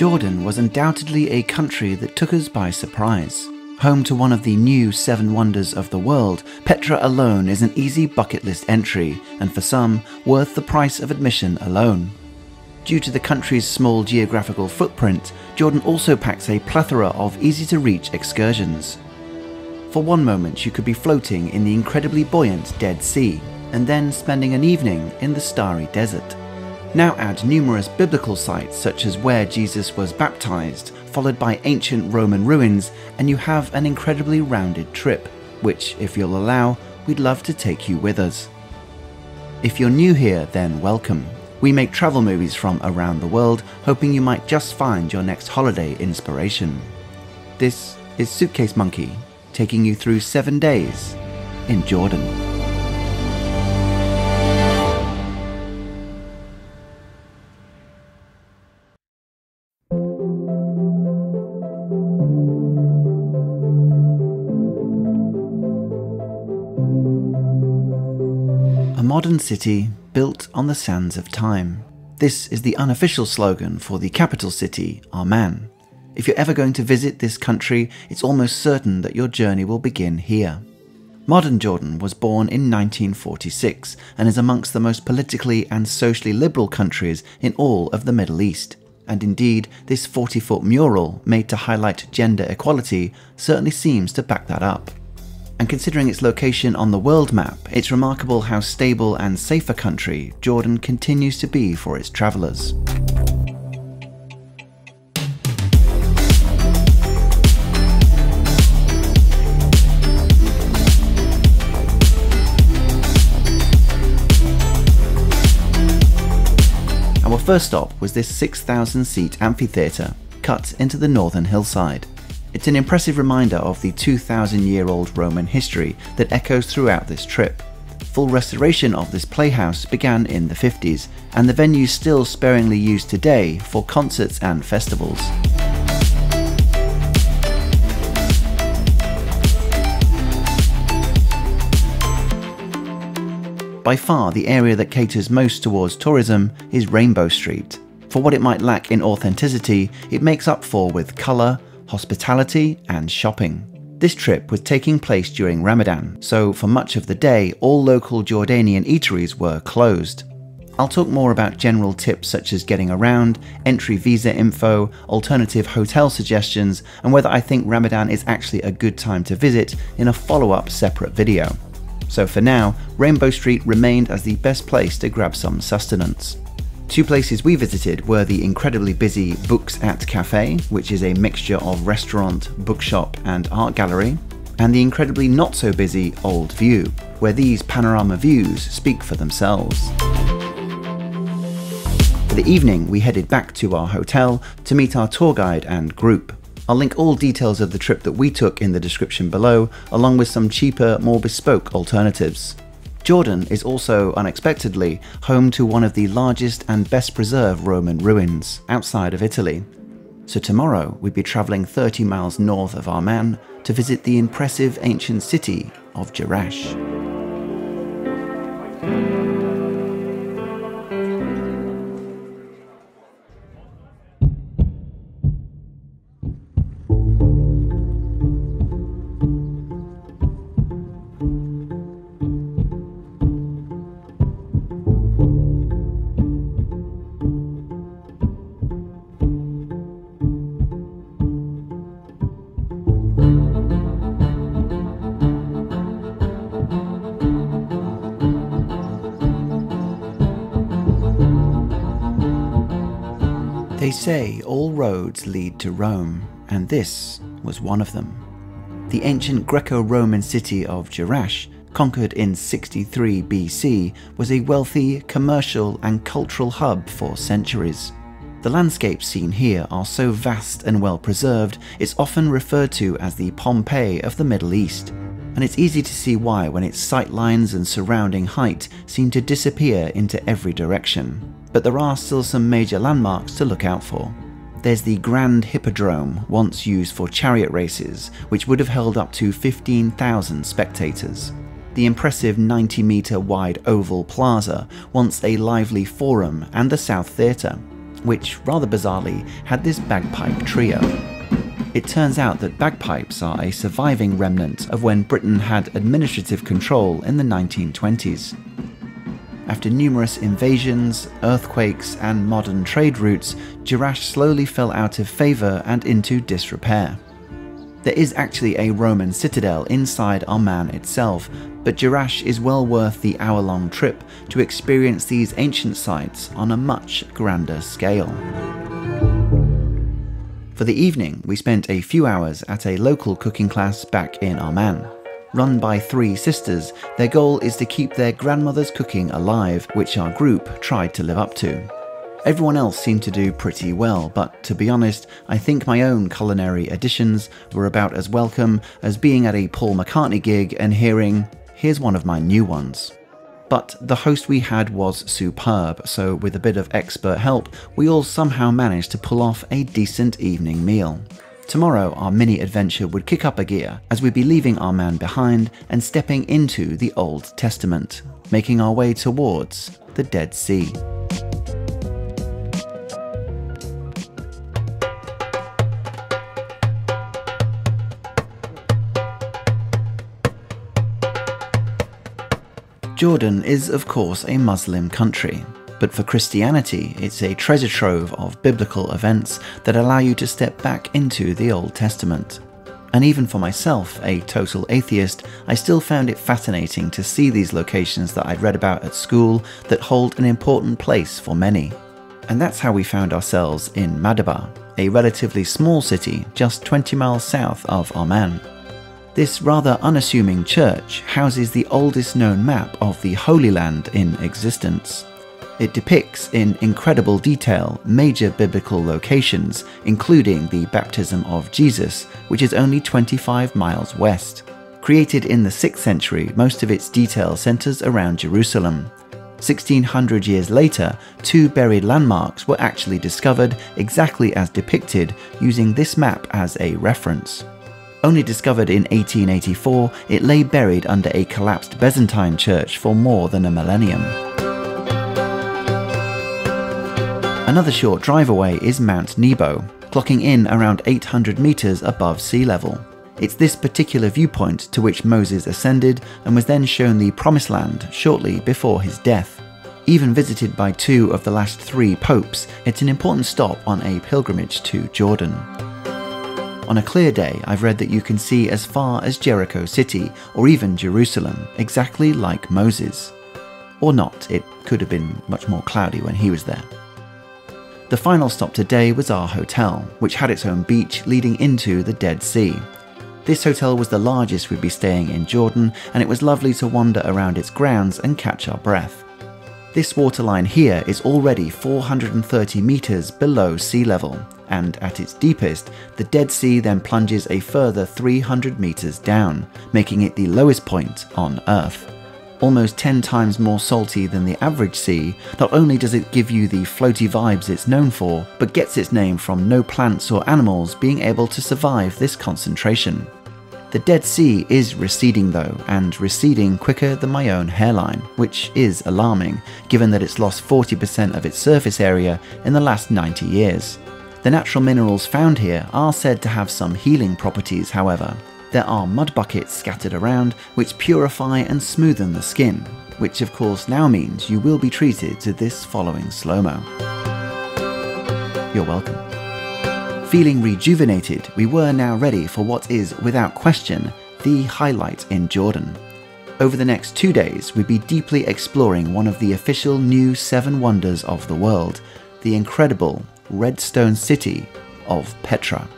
Jordan was undoubtedly a country that took us by surprise. Home to one of the new seven wonders of the world, Petra alone is an easy bucket list entry, and for some, worth the price of admission alone. Due to the country's small geographical footprint, Jordan also packs a plethora of easy to reach excursions. For one moment, you could be floating in the incredibly buoyant Dead Sea, and then spending an evening in the starry desert. Now add numerous biblical sites such as where Jesus was baptized, followed by ancient Roman ruins, and you have an incredibly rounded trip, which, if you'll allow, we'd love to take you with us. If you're new here, then welcome. We make travel movies from around the world, hoping you might just find your next holiday inspiration. This is Suitcase Monkey, taking you through seven days in Jordan. Modern city built on the sands of time. This is the unofficial slogan for the capital city, Amman. If you're ever going to visit this country, it's almost certain that your journey will begin here. Modern Jordan was born in 1946 and is amongst the most politically and socially liberal countries in all of the Middle East. And indeed, this 40 foot mural made to highlight gender equality certainly seems to back that up and considering its location on the world map, it's remarkable how stable and safe a country Jordan continues to be for its travellers. Our first stop was this 6,000 seat amphitheatre, cut into the northern hillside. It's an impressive reminder of the 2,000 year old Roman history that echoes throughout this trip. Full restoration of this playhouse began in the 50s, and the venue is still sparingly used today for concerts and festivals. By far, the area that caters most towards tourism is Rainbow Street. For what it might lack in authenticity, it makes up for with colour, hospitality, and shopping. This trip was taking place during Ramadan, so for much of the day, all local Jordanian eateries were closed. I'll talk more about general tips such as getting around, entry visa info, alternative hotel suggestions, and whether I think Ramadan is actually a good time to visit in a follow up separate video. So for now, Rainbow Street remained as the best place to grab some sustenance. Two places we visited were the incredibly busy Books at Cafe, which is a mixture of restaurant, bookshop, and art gallery, and the incredibly not so busy Old View, where these panorama views speak for themselves. For the evening, we headed back to our hotel to meet our tour guide and group. I'll link all details of the trip that we took in the description below, along with some cheaper, more bespoke alternatives. Jordan is also unexpectedly home to one of the largest and best preserved Roman ruins outside of Italy. So tomorrow we'd be travelling 30 miles north of Amman to visit the impressive ancient city of Jerash. Say all roads lead to Rome, and this was one of them. The ancient Greco Roman city of Jerash, conquered in 63 BC, was a wealthy commercial and cultural hub for centuries. The landscapes seen here are so vast and well preserved, it's often referred to as the Pompeii of the Middle East. And it's easy to see why when its sightlines and surrounding height seem to disappear into every direction but there are still some major landmarks to look out for. There's the Grand Hippodrome, once used for chariot races, which would have held up to 15,000 spectators. The impressive 90 metre wide oval plaza, once a lively forum, and the South Theatre. which rather bizarrely had this bagpipe trio. It turns out that bagpipes are a surviving remnant of when Britain had administrative control in the 1920s. After numerous invasions, earthquakes, and modern trade routes, Jerash slowly fell out of favour and into disrepair. There is actually a Roman citadel inside Amman itself, but Jerash is well worth the hour long trip to experience these ancient sites on a much grander scale. For the evening, we spent a few hours at a local cooking class back in Amman. Run by three sisters, their goal is to keep their grandmother's cooking alive, which our group tried to live up to. Everyone else seemed to do pretty well, but to be honest, I think my own culinary additions were about as welcome as being at a Paul McCartney gig and hearing, here's one of my new ones. But the host we had was superb, so with a bit of expert help, we all somehow managed to pull off a decent evening meal. Tomorrow, our mini adventure would kick up a gear as we'd be leaving Amman behind and stepping into the Old Testament, making our way towards the Dead Sea. Jordan is, of course, a Muslim country, but for Christianity, it's a treasure trove of biblical events that allow you to step back into the Old Testament. And even for myself, a total atheist, I still found it fascinating to see these locations that I'd read about at school that hold an important place for many. And that's how we found ourselves in Madaba, a relatively small city just 20 miles south of Amman. This rather unassuming church houses the oldest known map of the Holy Land in existence. It depicts in incredible detail major biblical locations, including the baptism of Jesus, which is only 25 miles west. Created in the 6th century, most of its detail centers around Jerusalem. 1600 years later, two buried landmarks were actually discovered exactly as depicted using this map as a reference. Only discovered in 1884, it lay buried under a collapsed Byzantine church for more than a millennium. Another short drive away is Mount Nebo, clocking in around 800 metres above sea level. It's this particular viewpoint to which Moses ascended and was then shown the Promised Land shortly before his death. Even visited by two of the last three popes, it's an important stop on a pilgrimage to Jordan. On a clear day, I've read that you can see as far as Jericho City or even Jerusalem, exactly like Moses. Or not, it could have been much more cloudy when he was there. The final stop today was our hotel, which had its own beach leading into the Dead Sea. This hotel was the largest we'd be staying in Jordan, and it was lovely to wander around its grounds and catch our breath. This waterline here is already 430 metres below sea level, and at its deepest, the Dead Sea then plunges a further 300 metres down, making it the lowest point on Earth. Almost 10 times more salty than the average sea, not only does it give you the floaty vibes it's known for, but gets its name from no plants or animals being able to survive this concentration. The Dead Sea is receding though, and receding quicker than my own hairline, which is alarming, given that it's lost 40% of its surface area in the last 90 years. The natural minerals found here are said to have some healing properties, however. There are mud buckets scattered around which purify and smoothen the skin, which of course now means you will be treated to this following slow mo. You're welcome. Feeling rejuvenated, we were now ready for what is, without question, the highlight in Jordan. Over the next two days, we'd be deeply exploring one of the official new seven wonders of the world, the incredible Redstone City of Petra.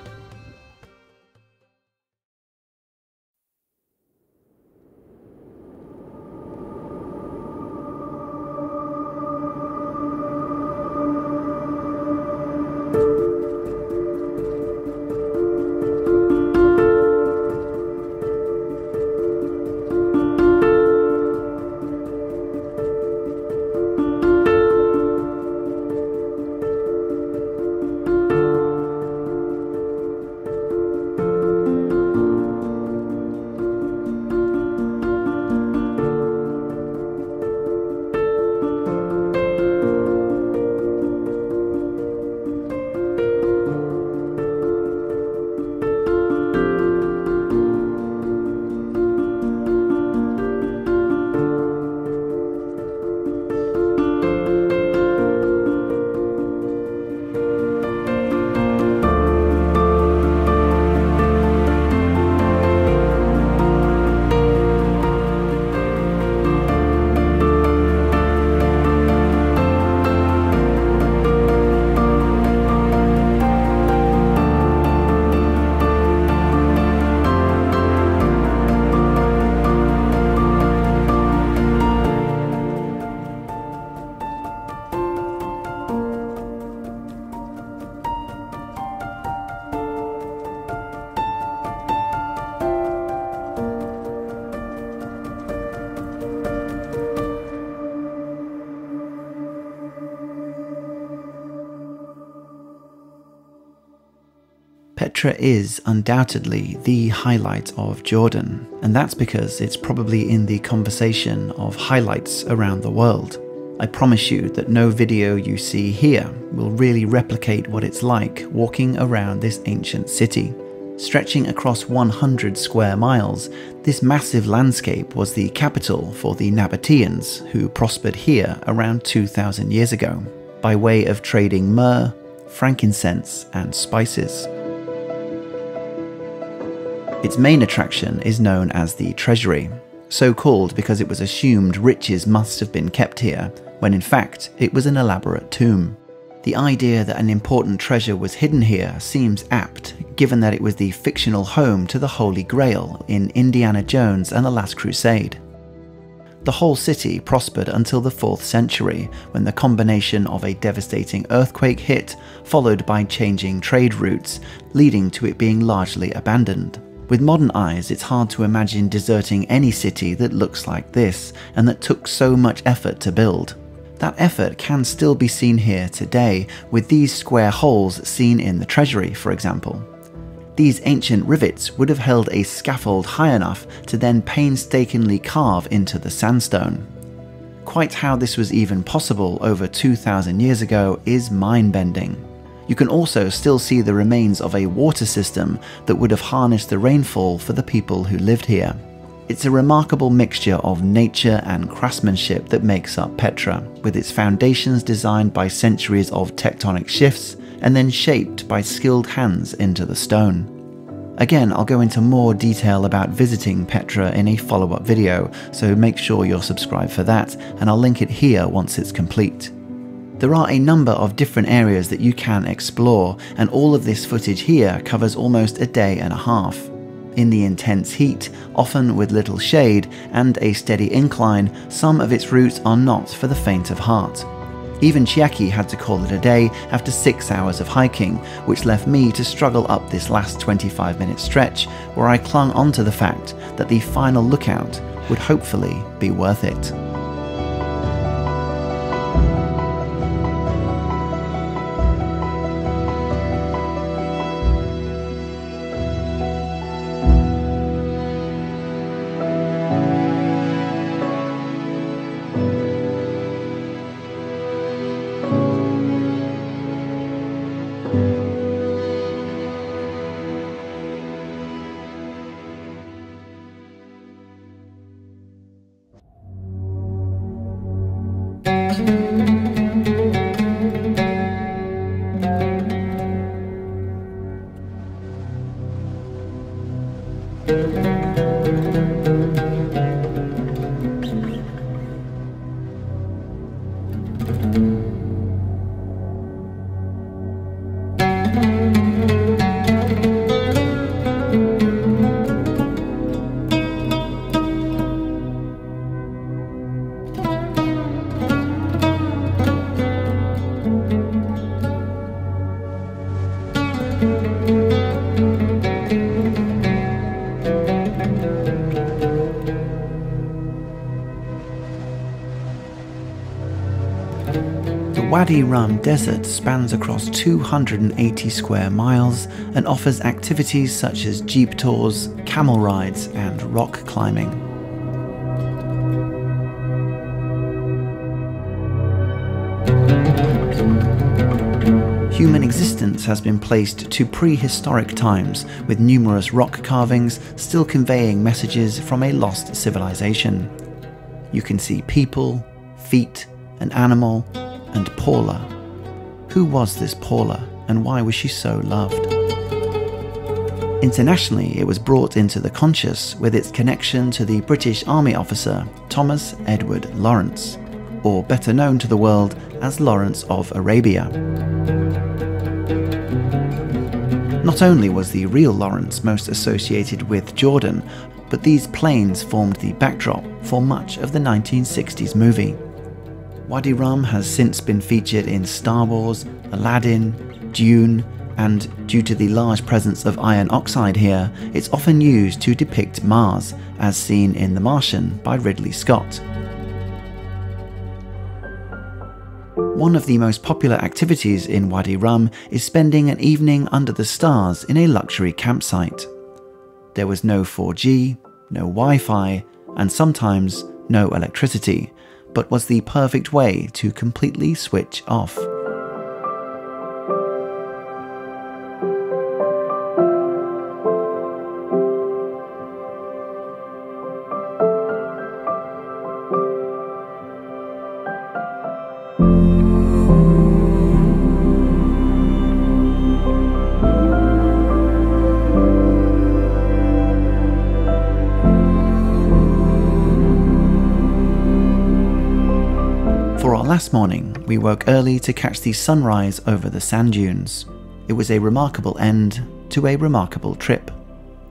Petra is undoubtedly the highlight of Jordan, and that's because it's probably in the conversation of highlights around the world. I promise you that no video you see here will really replicate what it's like walking around this ancient city. Stretching across 100 square miles, this massive landscape was the capital for the Nabateans, who prospered here around 2,000 years ago, by way of trading myrrh, frankincense, and spices. Its main attraction is known as the Treasury, so called because it was assumed riches must have been kept here, when in fact it was an elaborate tomb. The idea that an important treasure was hidden here seems apt, given that it was the fictional home to the Holy Grail in Indiana Jones and the Last Crusade. The whole city prospered until the 4th century, when the combination of a devastating earthquake hit, followed by changing trade routes, leading to it being largely abandoned. With modern eyes, it's hard to imagine deserting any city that looks like this and that took so much effort to build. That effort can still be seen here today, with these square holes seen in the treasury, for example. These ancient rivets would have held a scaffold high enough to then painstakingly carve into the sandstone. Quite how this was even possible over 2,000 years ago is mind bending. You can also still see the remains of a water system that would have harnessed the rainfall for the people who lived here. It's a remarkable mixture of nature and craftsmanship that makes up Petra, with its foundations designed by centuries of tectonic shifts and then shaped by skilled hands into the stone. Again, I'll go into more detail about visiting Petra in a follow up video, so make sure you're subscribed for that, and I'll link it here once it's complete. There are a number of different areas that you can explore, and all of this footage here covers almost a day and a half. In the intense heat, often with little shade and a steady incline, some of its routes are not for the faint of heart. Even Chiaki had to call it a day after six hours of hiking, which left me to struggle up this last 25 minute stretch where I clung onto the fact that the final lookout would hopefully be worth it. Wadi Rum Desert spans across 280 square miles and offers activities such as jeep tours, camel rides, and rock climbing. Human existence has been placed to prehistoric times, with numerous rock carvings still conveying messages from a lost civilization. You can see people, feet, an animal, and Paula. Who was this Paula, and why was she so loved? Internationally, it was brought into the conscious with its connection to the British Army officer Thomas Edward Lawrence, or better known to the world as Lawrence of Arabia. Not only was the real Lawrence most associated with Jordan, but these plains formed the backdrop for much of the 1960s movie. Wadi Rum has since been featured in Star Wars, Aladdin, Dune, and due to the large presence of iron oxide here, it's often used to depict Mars, as seen in The Martian by Ridley Scott. One of the most popular activities in Wadi Rum is spending an evening under the stars in a luxury campsite. There was no 4G, no Wi Fi, and sometimes no electricity, but was the perfect way to completely switch off. Last morning, we woke early to catch the sunrise over the sand dunes. It was a remarkable end to a remarkable trip.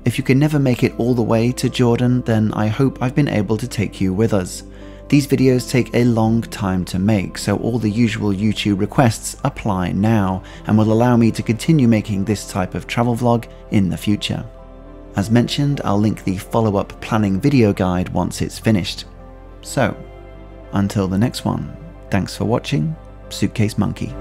If you can never make it all the way to Jordan, then I hope I've been able to take you with us. These videos take a long time to make, so all the usual YouTube requests apply now and will allow me to continue making this type of travel vlog in the future. As mentioned, I'll link the follow-up planning video guide once it's finished. So, until the next one, Thanks for watching, Suitcase Monkey.